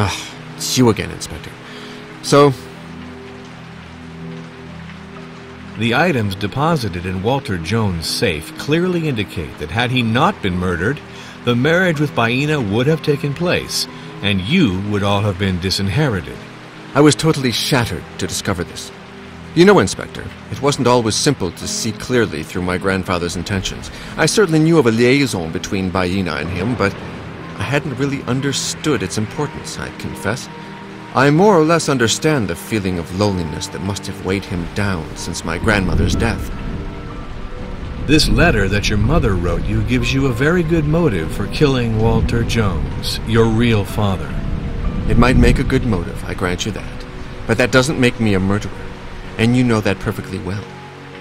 Ah, it's you again, Inspector. So, The items deposited in Walter Jones' safe clearly indicate that had he not been murdered, the marriage with Baina would have taken place, and you would all have been disinherited. I was totally shattered to discover this. You know, Inspector, it wasn't always simple to see clearly through my grandfather's intentions. I certainly knew of a liaison between Baina and him, but I hadn't really understood its importance, I confess. I more or less understand the feeling of loneliness that must have weighed him down since my grandmother's death. This letter that your mother wrote you gives you a very good motive for killing Walter Jones, your real father. It might make a good motive, I grant you that. But that doesn't make me a murderer. And you know that perfectly well.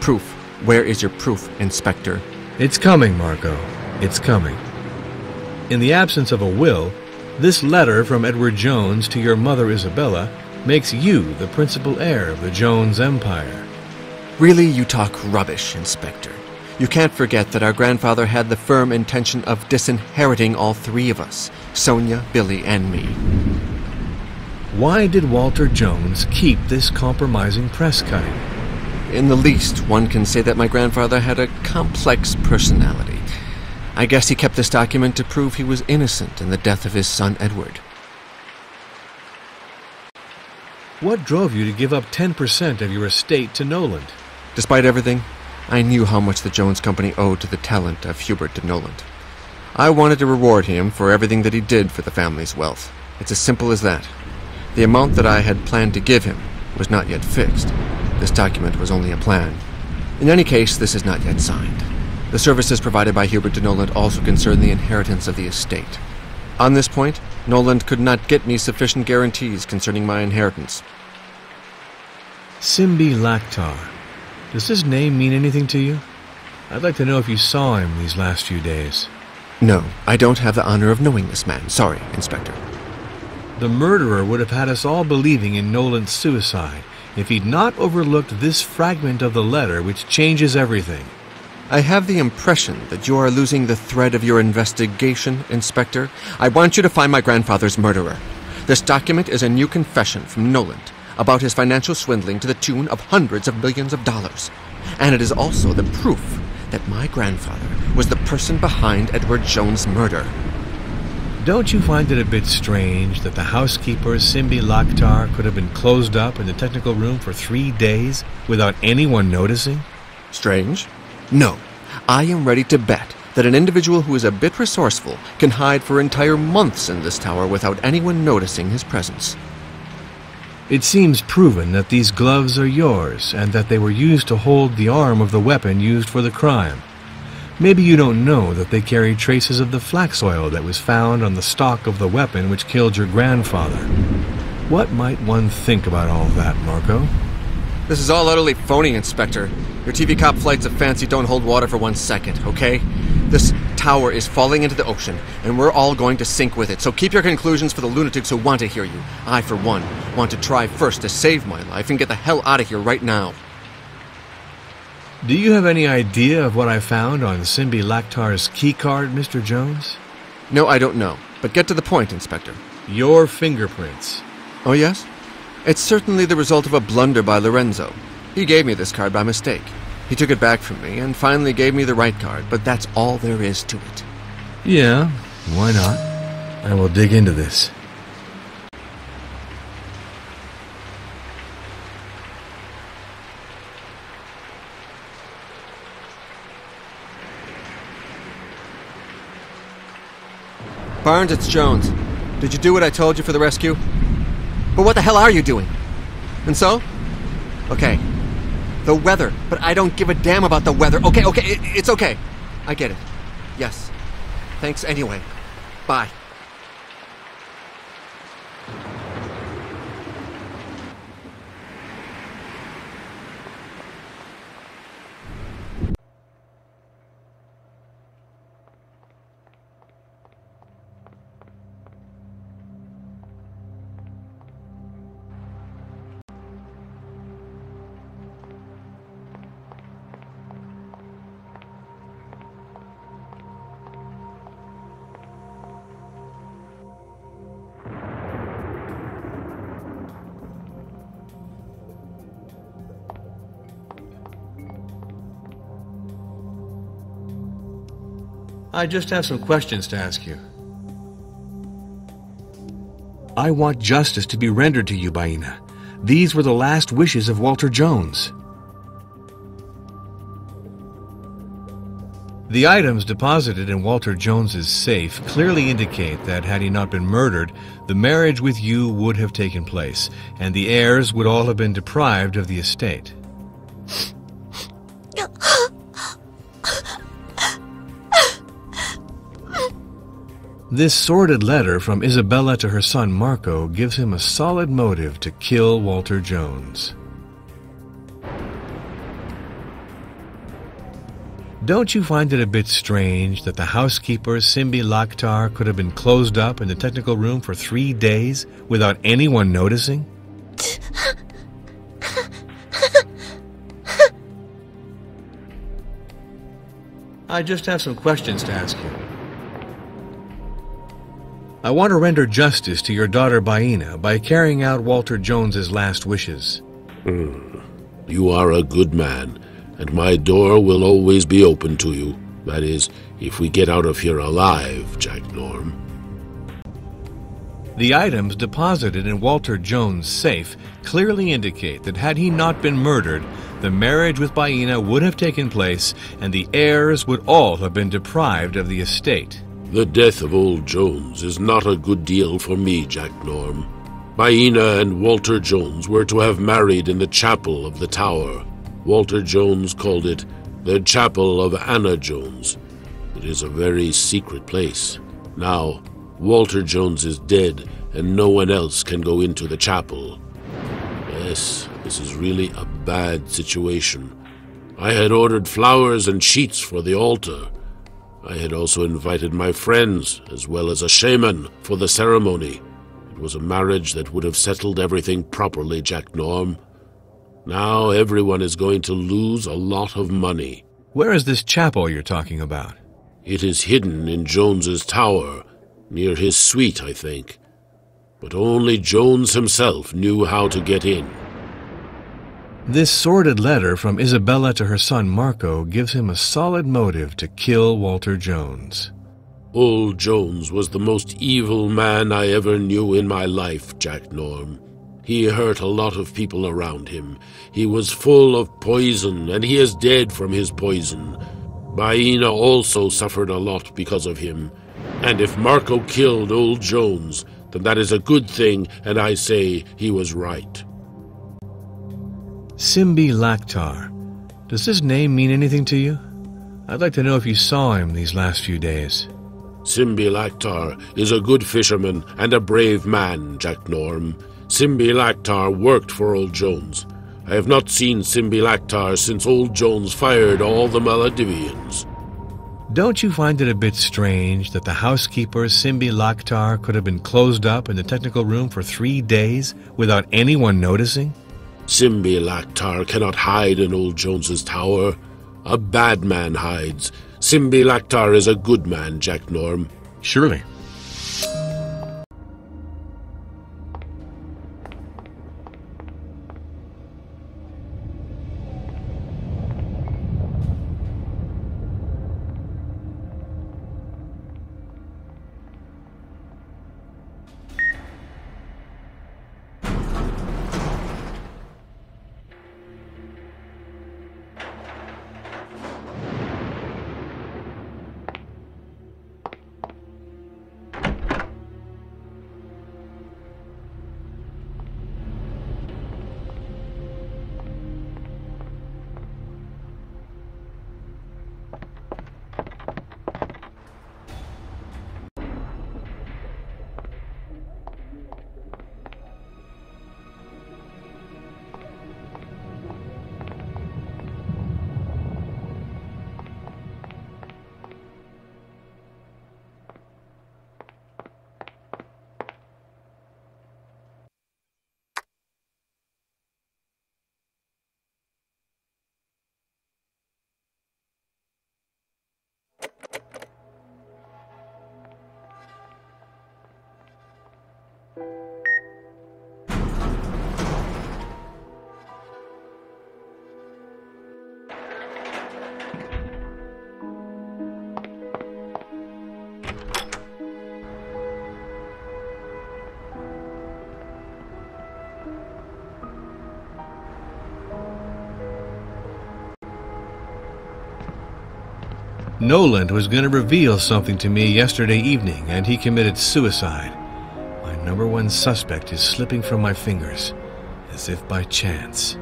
Proof. Where is your proof, Inspector? It's coming, Marco. It's coming. In the absence of a will, this letter from Edward Jones to your mother Isabella makes you the principal heir of the Jones Empire. Really, you talk rubbish, Inspector. You can't forget that our grandfather had the firm intention of disinheriting all three of us Sonia, Billy, and me. Why did Walter Jones keep this compromising press cutting? In the least, one can say that my grandfather had a complex personality. I guess he kept this document to prove he was innocent in the death of his son Edward. What drove you to give up 10% of your estate to Nolent? Despite everything, I knew how much the Jones Company owed to the talent of Hubert de Nolent. I wanted to reward him for everything that he did for the family's wealth. It's as simple as that. The amount that I had planned to give him was not yet fixed. This document was only a plan. In any case, this is not yet signed. The services provided by Hubert de Nolent also concern the inheritance of the estate. On this point, Nolent could not get me sufficient guarantees concerning my inheritance. Simbi Laktar. Does this name mean anything to you? I'd like to know if you saw him these last few days. No, I don't have the honor of knowing this man. Sorry, Inspector. The murderer would have had us all believing in Nolent's suicide if he'd not overlooked this fragment of the letter which changes everything. I have the impression that you are losing the thread of your investigation, Inspector. I want you to find my grandfather's murderer. This document is a new confession from Nolent about his financial swindling to the tune of hundreds of millions of dollars. And it is also the proof that my grandfather was the person behind Edward Jones' murder. Don't you find it a bit strange that the housekeeper, Simbi Laktar, could have been closed up in the technical room for three days without anyone noticing? Strange? No. I am ready to bet that an individual who is a bit resourceful can hide for entire months in this tower without anyone noticing his presence. It seems proven that these gloves are yours and that they were used to hold the arm of the weapon used for the crime. Maybe you don't know that they carry traces of the flax oil that was found on the stock of the weapon which killed your grandfather. What might one think about all that, Marco? This is all utterly phony, Inspector. Your TV cop flights of fancy don't hold water for one second, okay? This tower is falling into the ocean, and we're all going to sink with it, so keep your conclusions for the lunatics who want to hear you. I, for one, want to try first to save my life and get the hell out of here right now. Do you have any idea of what I found on Simbi Laktar's keycard, Mr. Jones? No, I don't know, but get to the point, Inspector. Your fingerprints. Oh, yes? It's certainly the result of a blunder by Lorenzo. He gave me this card by mistake. He took it back from me and finally gave me the right card, but that's all there is to it. Yeah, why not? I will dig into this. Barnes, it's Jones. Did you do what I told you for the rescue? But what the hell are you doing? And so? Okay. The weather. But I don't give a damn about the weather. Okay, okay, it, it's okay. I get it. Yes. Thanks anyway. Bye. I just have some questions to ask you. I want justice to be rendered to you, Baina. These were the last wishes of Walter Jones. The items deposited in Walter Jones's safe clearly indicate that had he not been murdered, the marriage with you would have taken place, and the heirs would all have been deprived of the estate. This sordid letter from Isabella to her son Marco gives him a solid motive to kill Walter Jones. Don't you find it a bit strange that the housekeeper, Simbi Laktar, could have been closed up in the technical room for three days without anyone noticing? I just have some questions to ask you. I want to render justice to your daughter Baina by carrying out Walter Jones's last wishes. Mm. You are a good man and my door will always be open to you. That is, if we get out of here alive, Jack Norm. The items deposited in Walter Jones' safe clearly indicate that had he not been murdered, the marriage with Baina would have taken place and the heirs would all have been deprived of the estate. The death of old Jones is not a good deal for me, Jack Norm. Baina and Walter Jones were to have married in the chapel of the tower. Walter Jones called it the Chapel of Anna Jones. It is a very secret place. Now, Walter Jones is dead, and no one else can go into the chapel. Yes, this is really a bad situation. I had ordered flowers and sheets for the altar. I had also invited my friends, as well as a shaman, for the ceremony. It was a marriage that would have settled everything properly, Jack Norm. Now everyone is going to lose a lot of money. Where is this chapel you're talking about? It is hidden in Jones's tower, near his suite, I think. But only Jones himself knew how to get in. This sordid letter from Isabella to her son Marco gives him a solid motive to kill Walter Jones. Old Jones was the most evil man I ever knew in my life, Jack Norm. He hurt a lot of people around him. He was full of poison, and he is dead from his poison. Baina also suffered a lot because of him. And if Marco killed old Jones, then that is a good thing, and I say he was right. Simbi Laktar. Does this name mean anything to you? I'd like to know if you saw him these last few days. Simbi Laktar is a good fisherman and a brave man, Jack Norm. Simbi Laktar worked for Old Jones. I have not seen Simbi Laktar since Old Jones fired all the Maledivians. Don't you find it a bit strange that the housekeeper, Simbi Laktar, could have been closed up in the technical room for three days without anyone noticing? Simbi Laktar cannot hide in Old Jones's tower. A bad man hides. Simbi Laktar is a good man, Jack Norm. Surely. Nolent was going to reveal something to me yesterday evening, and he committed suicide. My number one suspect is slipping from my fingers, as if by chance.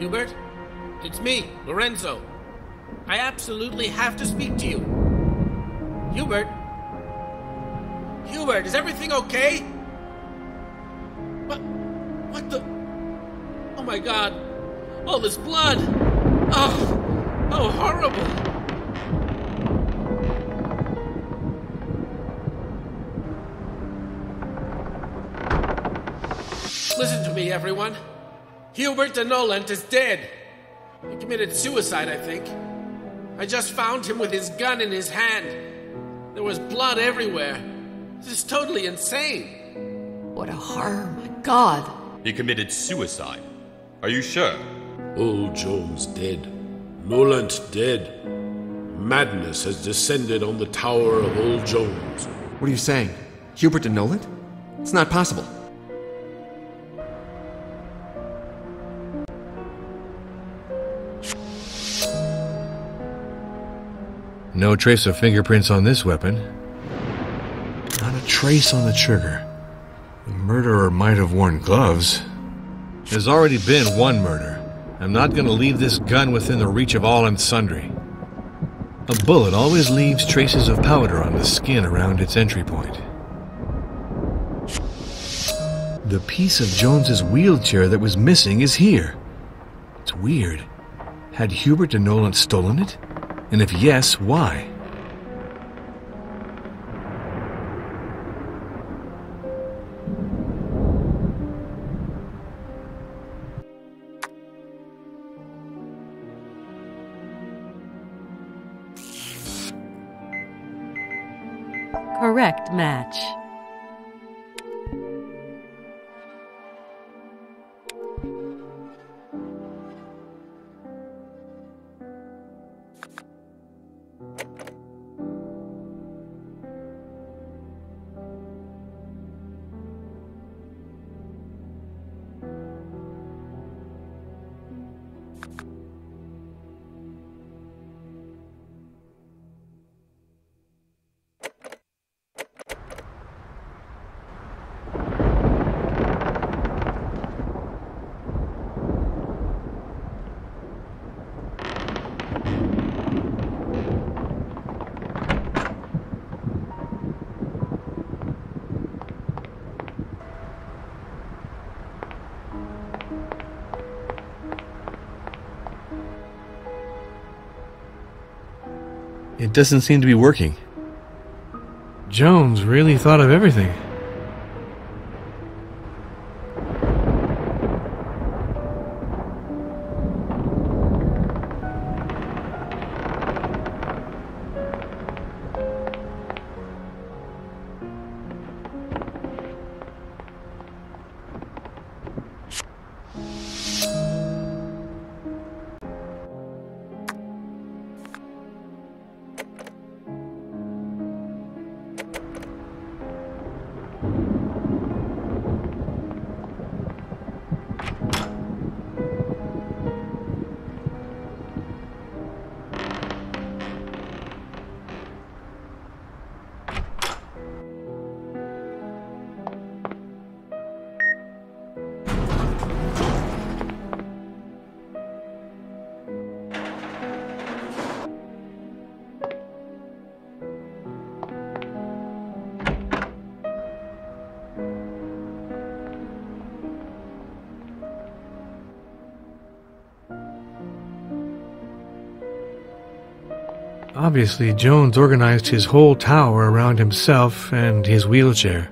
Hubert, it's me, Lorenzo. I absolutely have to speak to you. Hubert? Hubert, is everything okay? What? What the? Oh my god. All this blood. Oh, oh, horrible. Me, everyone. Hubert de Nolent is dead. He committed suicide, I think. I just found him with his gun in his hand. There was blood everywhere. This is totally insane. What a horror, my god. He committed suicide. Are you sure? Old Jones dead. Nolent dead. Madness has descended on the tower of Old Jones. What are you saying? Hubert de Nolent? It's not possible. No trace of fingerprints on this weapon. Not a trace on the trigger. The murderer might have worn gloves. There's already been one murder. I'm not going to leave this gun within the reach of all and sundry. A bullet always leaves traces of powder on the skin around its entry point. The piece of Jones's wheelchair that was missing is here. It's weird. Had Hubert de Nolent stolen it? And if yes, why? Correct match. It doesn't seem to be working. Jones really thought of everything. Obviously, Jones organized his whole tower around himself and his wheelchair.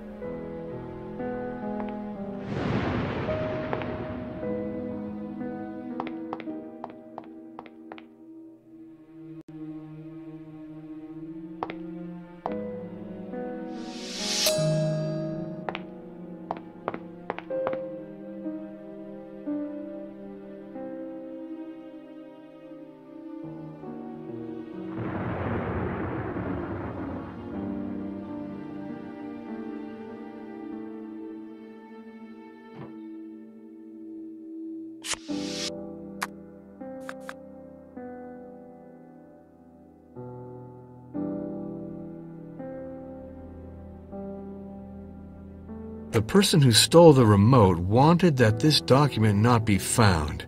Person who stole the remote wanted that this document not be found.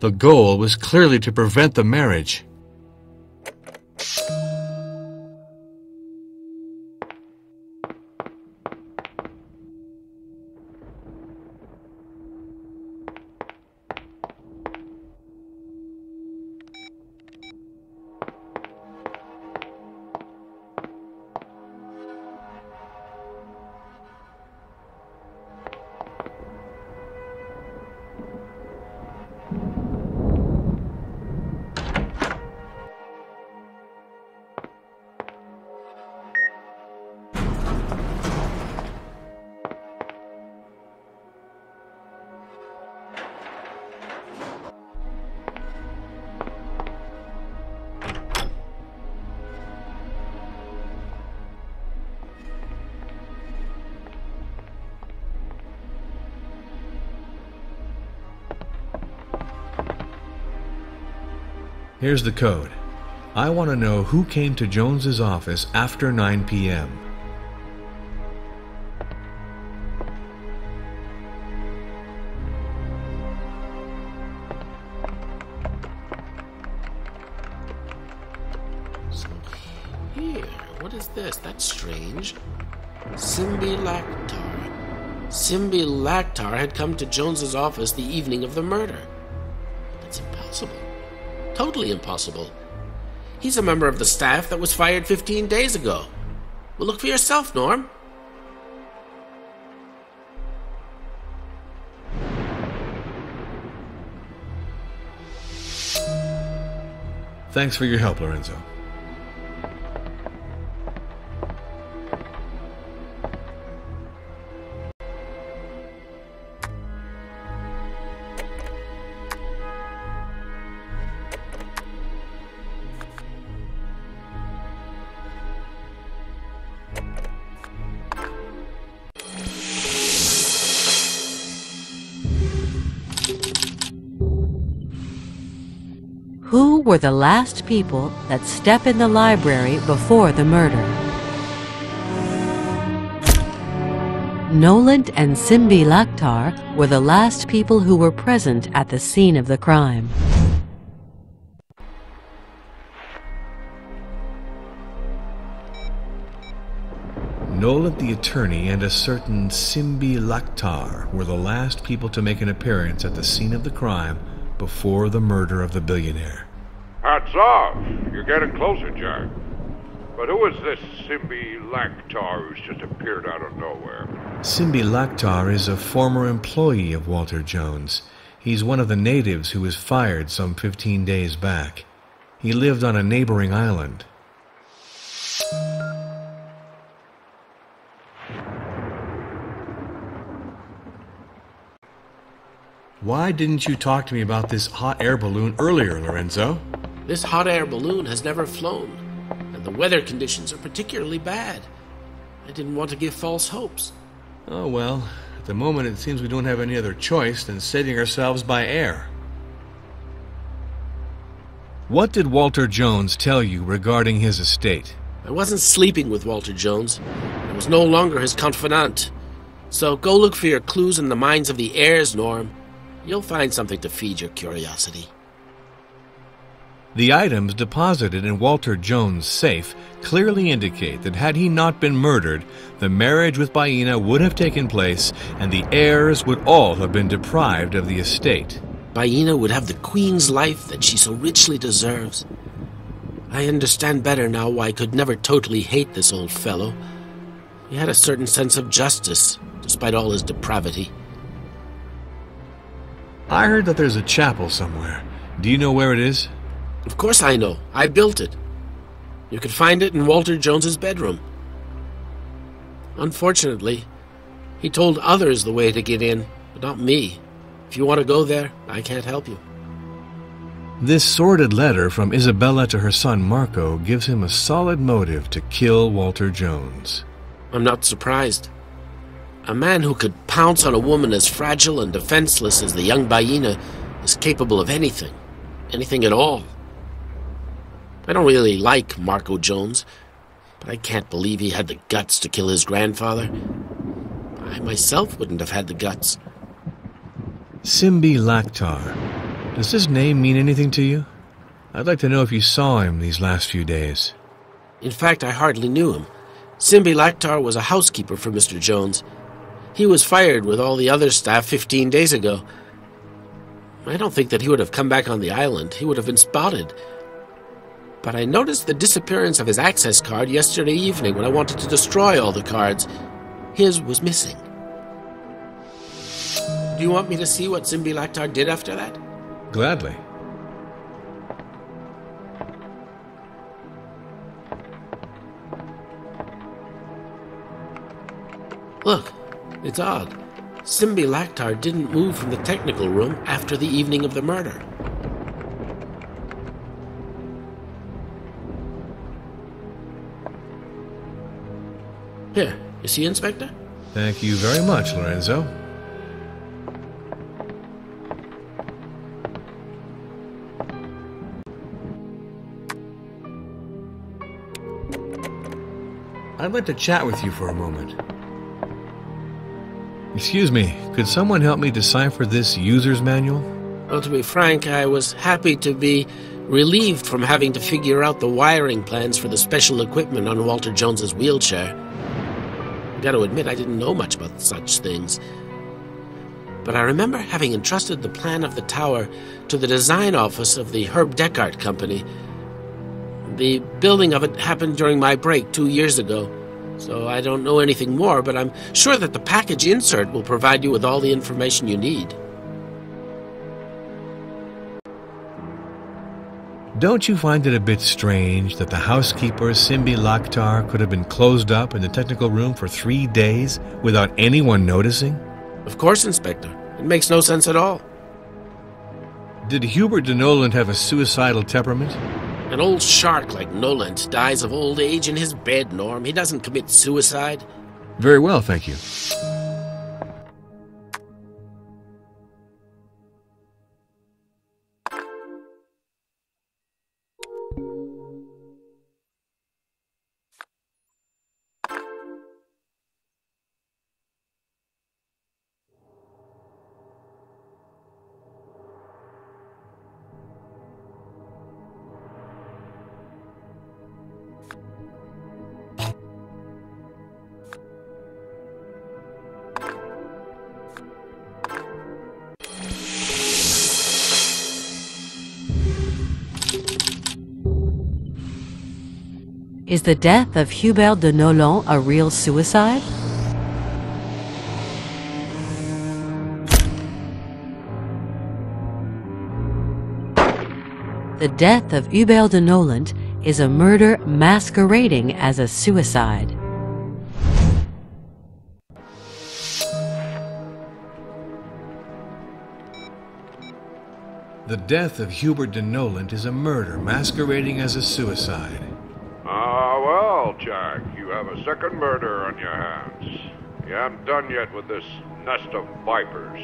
The goal was clearly to prevent the marriage. Here's the code. I want to know who came to Jones's office after 9 p.m. So Here, what is this? That's strange. Simbi Lactar. Simbi Lactar had come to Jones's office the evening of the murder. Totally impossible. He's a member of the staff that was fired 15 days ago. Well, look for yourself, Norm. Thanks for your help, Lorenzo. Were the last people that step in the library before the murder? Nolent and Simbi Laktar were the last people who were present at the scene of the crime. Nolent the attorney and a certain Simbi Laktar were the last people to make an appearance at the scene of the crime before the murder of the billionaire. Hats off! You're getting closer, Jack. But who is this Simbi Lactar who's just appeared out of nowhere? Simbi Laktar is a former employee of Walter Jones. He's one of the natives who was fired some 15 days back. He lived on a neighboring island. Why didn't you talk to me about this hot air balloon earlier, Lorenzo? This hot air balloon has never flown, and the weather conditions are particularly bad. I didn't want to give false hopes. Oh well, at the moment it seems we don't have any other choice than saving ourselves by air. What did Walter Jones tell you regarding his estate? I wasn't sleeping with Walter Jones. I was no longer his confidant. So go look for your clues in the minds of the heirs, Norm. You'll find something to feed your curiosity. The items deposited in Walter Jones' safe clearly indicate that had he not been murdered, the marriage with Baina would have taken place and the heirs would all have been deprived of the estate. Baina would have the queen's life that she so richly deserves. I understand better now why I could never totally hate this old fellow. He had a certain sense of justice, despite all his depravity. I heard that there's a chapel somewhere. Do you know where it is? Of course I know. I built it. You could find it in Walter Jones's bedroom. Unfortunately, he told others the way to get in, but not me. If you want to go there, I can't help you. This sordid letter from Isabella to her son Marco gives him a solid motive to kill Walter Jones. I'm not surprised. A man who could pounce on a woman as fragile and defenseless as the young Baina is capable of anything. Anything at all. I don't really like Marco Jones, but I can't believe he had the guts to kill his grandfather. I myself wouldn't have had the guts. Simbi Laktar. Does this name mean anything to you? I'd like to know if you saw him these last few days. In fact, I hardly knew him. Simbi Laktar was a housekeeper for Mr. Jones. He was fired with all the other staff 15 days ago. I don't think that he would have come back on the island. He would have been spotted. But I noticed the disappearance of his access card yesterday evening when I wanted to destroy all the cards. His was missing. Do you want me to see what Simbi Laktar did after that? Gladly. Look, it's odd. Simbi Laktar didn't move from the technical room after the evening of the murder. See, Inspector? Thank you very much, Lorenzo. I'd like to chat with you for a moment. Excuse me, could someone help me decipher this user's manual? Well, to be frank, I was happy to be relieved from having to figure out the wiring plans for the special equipment on Walter Jones's wheelchair. Got to admit, I didn't know much about such things. But I remember having entrusted the plan of the tower to the design office of the Herb Deckard Company. The building of it happened during my break two years ago, so I don't know anything more, but I'm sure that the package insert will provide you with all the information you need. Don't you find it a bit strange that the housekeeper, Simbi Laktar, could have been closed up in the technical room for three days without anyone noticing? Of course, Inspector. It makes no sense at all. Did Hubert de Nolent have a suicidal temperament? An old shark like Nolent dies of old age in his bed, Norm. He doesn't commit suicide. Very well, thank you. Is the death of Hubert de Nolent a real suicide? The death of Hubert de Nolent is a murder masquerading as a suicide. The death of Hubert de Nolent is a murder masquerading as a suicide. Jack, you have a second murder on your hands. You haven't done yet with this nest of vipers.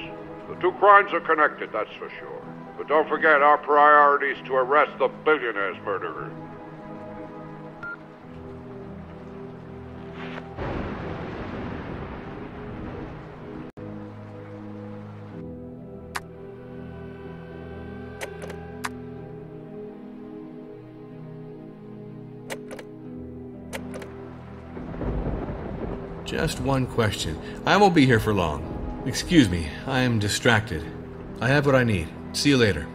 The two crimes are connected, that's for sure. But don't forget, our priority is to arrest the billionaire's murderer. Just one question. I won't be here for long. Excuse me, I am distracted. I have what I need. See you later.